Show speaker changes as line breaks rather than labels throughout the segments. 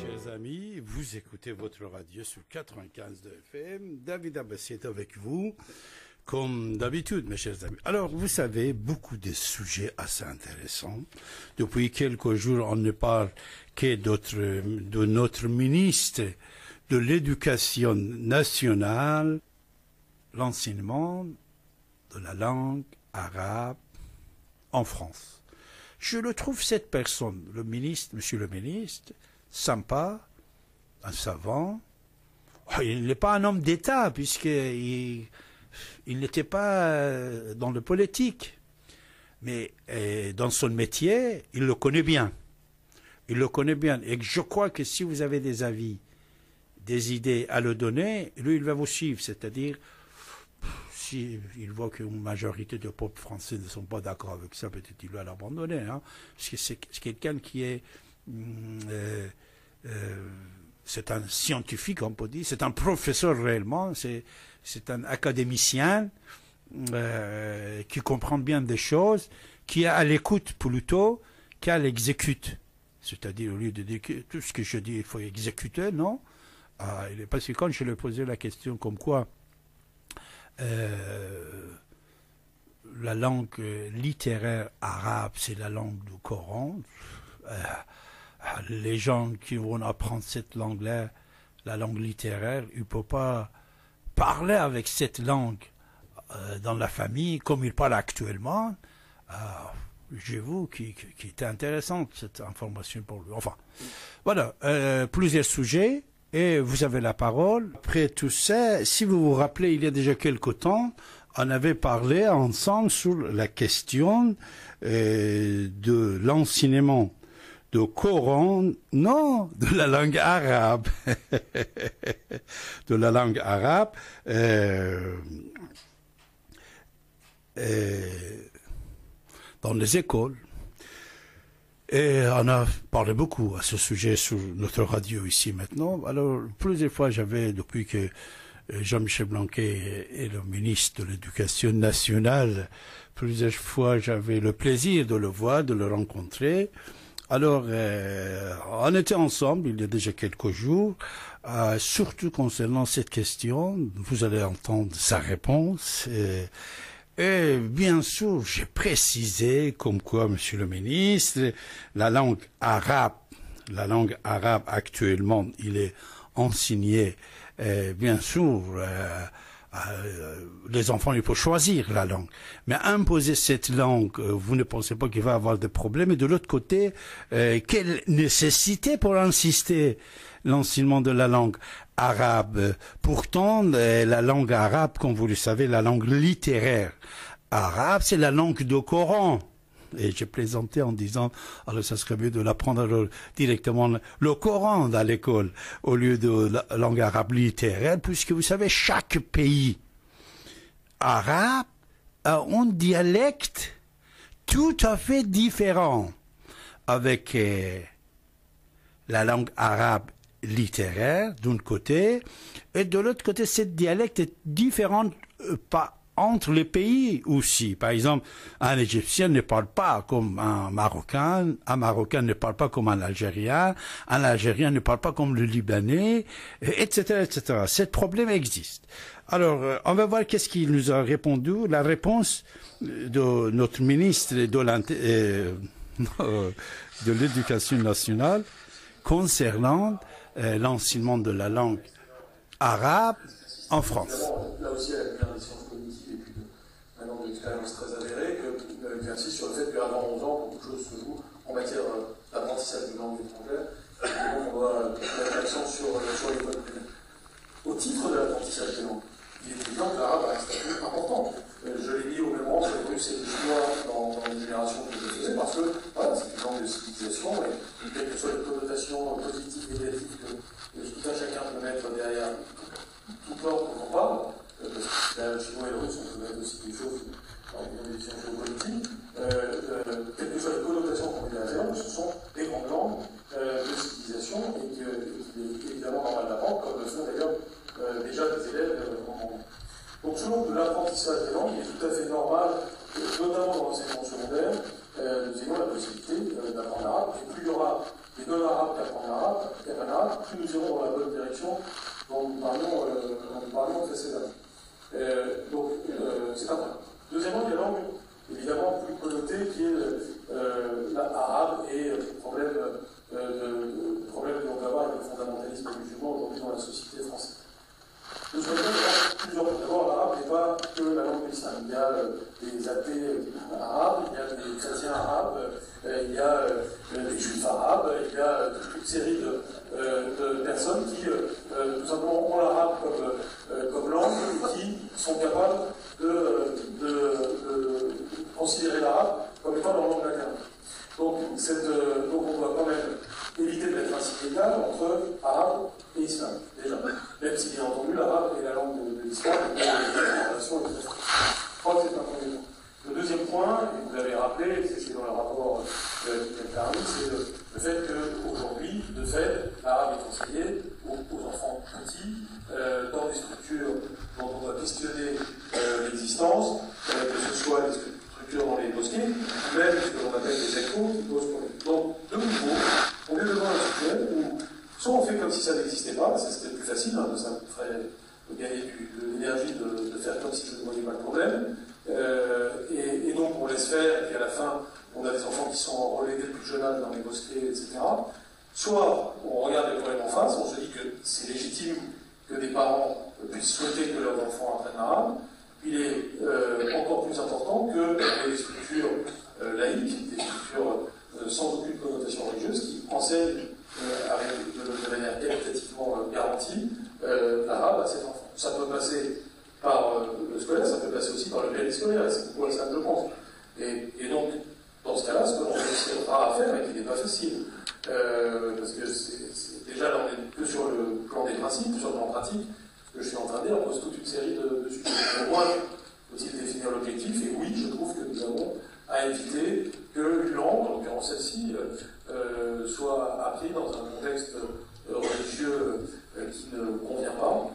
Chers amis, vous écoutez votre radio sur 95 de FM. David Abbassi est avec vous, comme d'habitude, mes chers amis. Alors, vous savez, beaucoup de sujets assez intéressants. Depuis quelques jours, on ne parle que de notre ministre de l'Éducation nationale, l'enseignement de la langue arabe en France. Je le trouve cette personne, le ministre, monsieur le ministre, sympa, un savant. Oh, il n'est pas un homme d'État, puisqu'il il, n'était pas euh, dans le politique. Mais euh, dans son métier, il le connaît bien. Il le connaît bien. Et je crois que si vous avez des avis, des idées à le donner, lui, il va vous suivre. C'est-à-dire, s'il voit qu'une majorité de peuples français ne sont pas d'accord avec ça, peut-être il va l'abandonner. Hein, parce que c'est quelqu'un qui est euh, euh, c'est un scientifique, on peut dire, c'est un professeur réellement, c'est un académicien euh, qui comprend bien des choses, qui est à l'écoute plutôt qu'à l'exécute. C'est-à-dire, au lieu de dire que tout ce que je dis, il faut exécuter, non ah, Parce que quand je lui ai posé la question comme quoi la langue littéraire arabe, c'est la langue du Coran, les gens qui vont apprendre cette langue-là, la langue littéraire, ils ne peuvent pas parler avec cette langue euh, dans la famille comme ils parlent actuellement. Euh, J'avoue qui, qui, était intéressante cette information pour lui. Enfin, voilà, euh, plusieurs sujets et vous avez la parole. Après tout ça, si vous vous rappelez, il y a déjà quelque temps, on avait parlé ensemble sur la question euh, de l'enseignement de Coran, non, de la langue arabe, de la langue arabe, euh, euh, dans les écoles. Et on a parlé beaucoup à ce sujet sur notre radio ici maintenant. Alors, plusieurs fois, j'avais, depuis que euh, Jean-Michel Blanquet est le ministre de l'Éducation nationale, plusieurs fois, j'avais le plaisir de le voir, de le rencontrer. Alors, euh, on était ensemble il y a déjà quelques jours, euh, surtout concernant cette question. Vous allez entendre sa réponse. Et, bien sûr, j'ai précisé, comme quoi, Monsieur le Ministre, la langue arabe, la langue arabe actuellement, il est enseigné, euh, bien sûr. Euh, les enfants, il faut choisir la langue. Mais imposer cette langue, euh, vous ne pensez pas qu'il va avoir des problèmes. Et de l'autre côté, euh, quelle nécessité pour insister l'enseignement de la langue arabe Pourtant, la langue arabe, comme vous le savez, la langue littéraire arabe, c'est la langue du Coran. Et j'ai plaisanté en disant, alors ça serait mieux de l'apprendre directement le Coran à l'école au lieu de la langue arabe littéraire, puisque vous savez, chaque pays arabe a un dialecte tout à fait différent. Avec euh, la langue arabe littéraire d'un côté, et de l'autre côté, cette dialecte est différente euh, entre les pays aussi. Par exemple, un Égyptien ne parle pas comme un Marocain, un Marocain ne parle pas comme un Algérien, un Algérien ne parle pas comme le Libanais, etc., etc. Ce problème existe. Alors, euh, on va voir qu'est-ce qu'il nous a répondu. La réponse de notre ministre de euh, l'Éducation nationale concernant euh, l'enseignement de la langue arabe en France.
très avérée, que, qui insiste sur le fait qu'avant 11 ans, beaucoup de choses se jouent en matière euh, d'apprentissage de langue étrangère. Et donc, on doit mettre l'accent sur, euh, sur les codes Au titre de l'apprentissage des langues, il est évident que l'arabe a un statut important. Euh, je l'ai dit au même moment que les Russes et les Chinois dans, dans les générations que je faisais, parce que voilà, c'est une langue de civilisation, et quelles que soient les connotations positives et négatives que, tout un chacun peut mettre derrière tout ordre qu'on parle, parce que le chinois et le russe, on peut mettre aussi des choses dans une édition géopolitique, euh, euh, quelle que soit la connotation qu'on met à ce sont des grandes langues euh, de civilisation et qu'il est évidemment font d'ailleurs euh, déjà des élèves en monde. Donc selon que l'apprentissage des langues, il est tout à fait normal, notamment dans l'enseignement secondaire, nous ayons la possibilité d'apprendre l'arabe, et plus il y aura des non-arabes qui apprennent l'arabe, plus nous irons dans la bonne direction dont nous parlions, dont nous précédemment. donc, c'est un point. Deuxièmement, il y a langue évidemment plus connotée qui est l'arabe et le problème, de, problème que l'on peut avoir avec le fondamentalisme musulman aujourd'hui dans la société française. Nous souhaitons plusieurs D'abord, l'arabe n'est pas que la langue de l'islam. Il y a euh, des athées arabes, il y a des chrétiens arabes, euh, il y a euh, des juifs arabes, il y a toute une série de, personnes qui, tout simplement, ont l'arabe comme, comme langue et qui sont capables de, considérer l'arabe comme étant leur langue maternelle. Donc, donc on doit quand même éviter de mettre un signe entre arabe et islam, déjà. Même si, bien entendu, l'arabe est la langue de, l'islam, et la relation est très forte. Je crois que c'est un premier point. Le deuxième point, et vous l'avez rappelé, c'est dans le rapport de la c'est le, fait qu'aujourd'hui, de fait, l'arabe est enseigné aux, enfants petits, euh, dans des structures dont on doit questionner euh, l'existence, euh, que ce soit les structures dans les mosquées, ou même ce que l'on appelle les échos qui posent problème. Donc, de nouveau, on est devant un sujet où soit on fait comme si ça n'existait pas, c'était plus facile, hein, ça ferait gagner de l'énergie de, faire comme si je ne voyais pas le problème, euh, et, donc on laisse faire, et à la fin, on a des enfants qui sont relégués plus jeune âge dans les mosquées, etc. Soit on regarde les problèmes en face, on se dit que c'est légitime que des parents puissent souhaiter que leurs enfants apprennent l'arabe, il est euh, encore plus important que les structures euh, laïques, des structures sans aucune connotation religieuse, qui enseignent de, manière qualitativement garantie l'arabe à ces enfants. Ça peut passer par euh, le scolaire, ça peut passer aussi par le périscolaire, et c'est pourquoi ça je pense. Et, et, donc, dans ce cas-là, ce que l'on essaiera à faire, et qui n'est pas facile, euh, parce que c'est déjà là on est que sur le plan des principes, sur le plan pratique, ce que je suis en train de dire, on pose toute une série de, de sujets. Pour moi, faut-il définir l'objectif, et oui, je trouve que nous avons à qu'une langue, en l'occurrence celle-ci, euh, soit apprise dans un contexte religieux qui ne convient pas,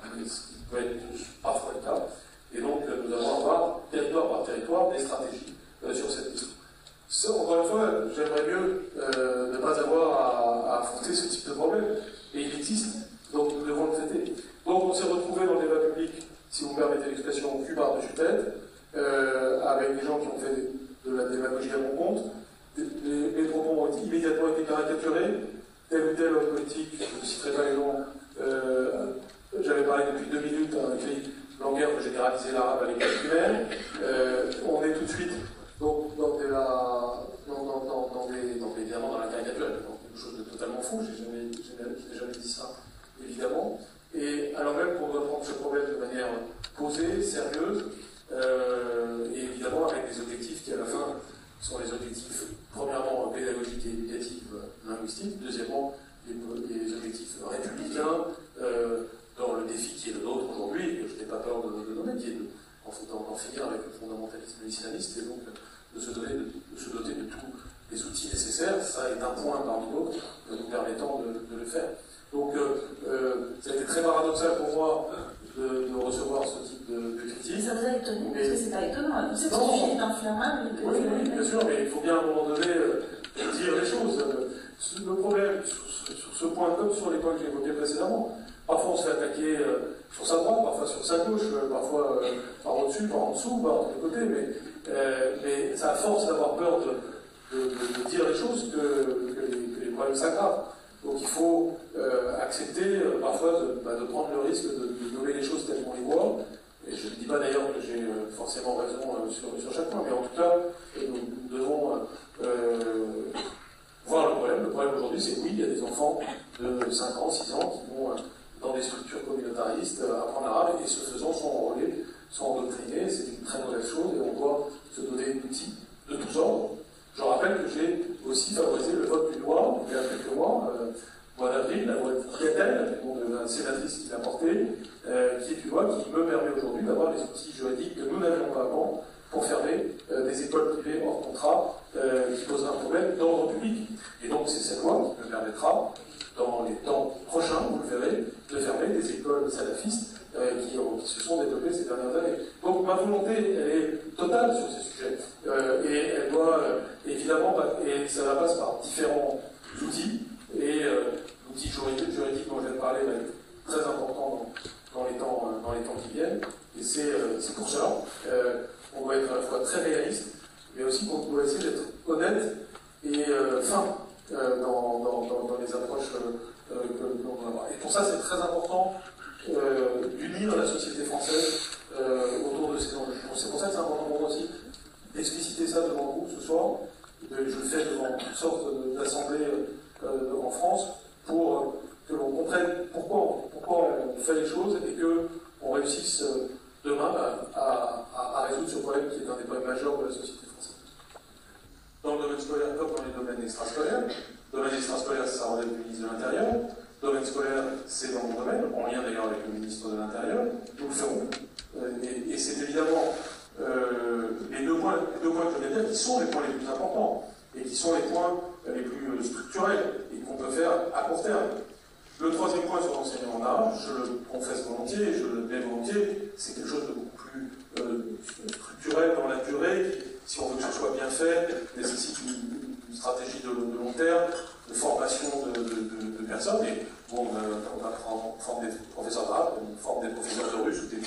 peut être parfois le cas. Et donc, euh, nous allons avoir, territoire par territoire, des stratégies euh, sur cette question. encore une fois, j'aimerais mieux euh, ne pas avoir à, affronter ce type de problème. Et il existe, donc nous devons le traiter. Donc, on s'est retrouvé dans le débat public, si vous me permettez l'expression, cul par-dessus tête, avec des gens qui ont fait de la démagogie à mon compte. Les, propos ont immédiatement été caricaturés. Tel ou tel homme politique, je ne citerai pas les noms, j'avais parlé depuis deux minutes d'un écrit Langueur que j'ai réalisé l'arabe à l'école primaire. Euh, on est tout de suite donc, dans, des, dans, dans, dans, des, dans, évidemment dans la caricature, donc chose de totalement fou, j'ai jamais, jamais, jamais dit ça, évidemment. Et alors même qu'on doit prendre ce problème de manière posée, sérieuse, euh, et évidemment avec des objectifs qui à la fin sont les objectifs, premièrement pédagogiques et éducatifs linguistiques, deuxièmement les objectifs républicains, euh, dans le défi qui est le nôtre aujourd'hui, et que je n'ai pas peur de, de nommer, qui est d'en finir avec le fondamentalisme islamiste et donc de se, donner, de, se doter de tous les outils nécessaires. Ça est un point parmi d'autres nous permettant de, le faire. Donc, euh, euh, ça a été très paradoxal pour moi de, recevoir ce type de, critique.
Ça vous a étonné Parce que c'est pas étonnant. Vous savez que ce sujet est inflammable.
Oui, oui, bien sûr, mais il faut bien à un moment donné euh, dire les choses. Le problème, sur, sur ce point comme sur les points que j'ai évoqués précédemment, Parfois on se fait attaquer euh, sur sa droite, parfois sur sa gauche, euh, parfois euh, par au-dessus, par en dessous, par de tous les côtés, mais, mais ça a force d'avoir peur de, de, dire les choses que, que, les, problèmes s'aggravent. Donc il faut accepter parfois bah, de, prendre le risque de, nommer les choses telles qu'on les voit. Et je ne dis pas d'ailleurs que j'ai forcément raison sur, sur, chaque point, mais en tout pour fermer euh, des écoles privées hors contrat euh, qui posent un problème d'ordre public. Et donc c'est cette loi qui me permettra, dans les temps prochains, vous le verrez, de fermer des écoles salafistes euh, qui, se sont développées ces dernières années. Donc ma volonté, elle est totale sur ces sujets. et elle doit, évidemment, bah, et ça passe par différents outils. Et l'outil juridique, dont je viens de parler va être très important dans les temps, dans les temps qui viennent. Et c'est euh, pour cela qu'on euh, doit être à la fois très réaliste, mais aussi qu'on doit essayer d'être honnête et euh, fin dans, dans, dans, les approches que l'on va avoir. Et pour ça, c'est très important d'unir la société française autour de ces enjeux. C'est pour ça que c'est important pour moi aussi d'expliciter ça devant vous ce soir. Je le fais devant toutes sortes d'assemblées en France pour que l'on comprenne pourquoi, pourquoi on fait les choses et qu'on réussisse demain à, à, résoudre ce problème qui est un des problèmes majeurs de la société française. Dans le domaine scolaire comme dans les domaines extrascolaires, domaine extrascolaire, ça relève du ministre de l'Intérieur, domaine scolaire, c'est dans mon domaine, en lien d'ailleurs avec le ministre de l'Intérieur, nous le ferons. Euh, et, c'est évidemment euh, les, deux points, les deux points que je viens de dire qui sont les points les plus importants et qui sont les points les plus euh, structurels et qu'on peut faire à court terme. Le troisième point sur l'enseignement en art, je le confesse volontiers, je le mets volontiers, c'est quelque chose de beaucoup plus euh, structurel dans la durée, si on veut que ce soit bien fait, nécessite une, stratégie de, long terme, de formation de, personnes. Et bon, on, forme des professeurs d'arabe, on forme des professeurs de russe ou des,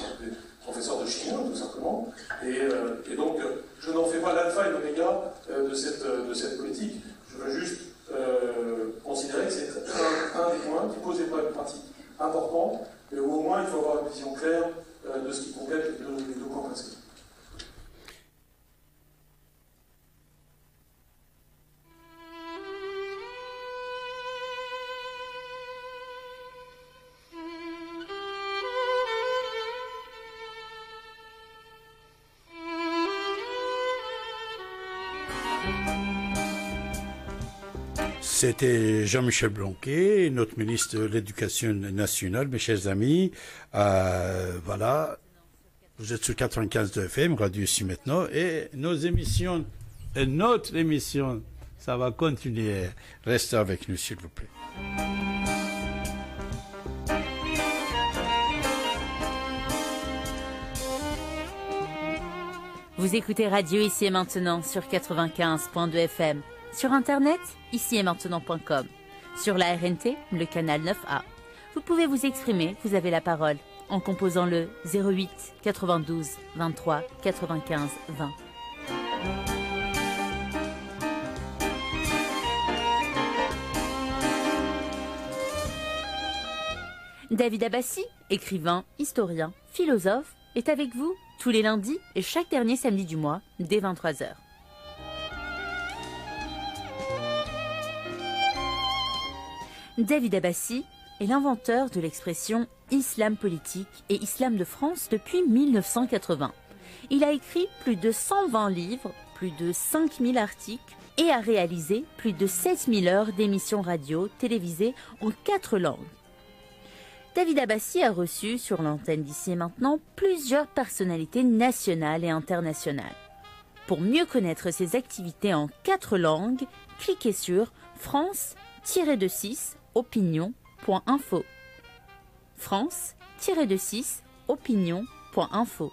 professeurs de chinois, tout simplement. Et, euh, donc, je n'en fais pas l'alpha et l'oméga euh, de, cette, de cette politique. Je veux juste euh, considérer que c'est un, des points qui pose des problèmes pratiques importants, mais au moins il faut avoir une vision claire euh, de ce qui complète les deux, les.
C'était Jean-Michel Blanquet, notre ministre de l'Éducation nationale, mes chers amis. Euh, voilà, vous êtes sur 95 de FM, Radio ici maintenant, et nos émissions, notre émission, ça va continuer. Restez avec nous, s'il vous plaît.
Vous écoutez Radio ici et maintenant sur 95.2 FM. Sur Internet, ici et maintenant.com. Sur la RNT, le canal 9A. Vous pouvez vous exprimer, vous avez la parole, en composant le 08 92 23 95 20. David Abbassi, écrivain, historien, philosophe, est avec vous tous les lundis et chaque dernier samedi du mois dès 23h. David Abbassi est l'inventeur de l'expression islam politique et islam de France depuis 1980. Il a écrit plus de 120 livres, plus de 5000 articles et a réalisé plus de 7000 heures d'émissions radio télévisées en quatre langues. David Abbassi a reçu sur l'antenne d'ici et maintenant plusieurs personnalités nationales et internationales. Pour mieux connaître ses activités en quatre langues, cliquez sur France-de-6 opinion.info. France-de6 opinion.info.